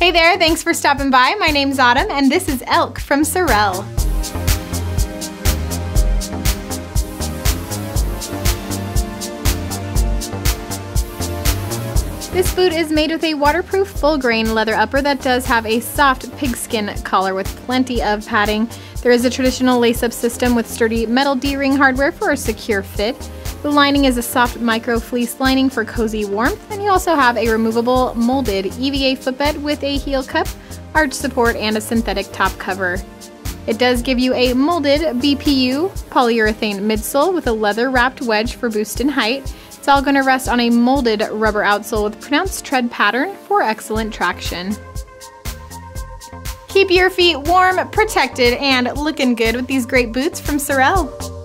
Hey there, thanks for stopping by. My name's Autumn and this is Elk from Sorel. This boot is made with a waterproof full grain leather upper that does have a soft pigskin collar with plenty of padding. There is a traditional lace-up system with sturdy metal D-ring hardware for a secure fit. The lining is a soft micro fleece lining for cozy warmth, and you also have a removable molded EVA footbed with a heel cup, arch support, and a synthetic top cover. It does give you a molded BPU polyurethane midsole with a leather wrapped wedge for boost in height. It's all going to rest on a molded rubber outsole with pronounced tread pattern for excellent traction. Keep your feet warm, protected, and looking good with these great boots from Sorel.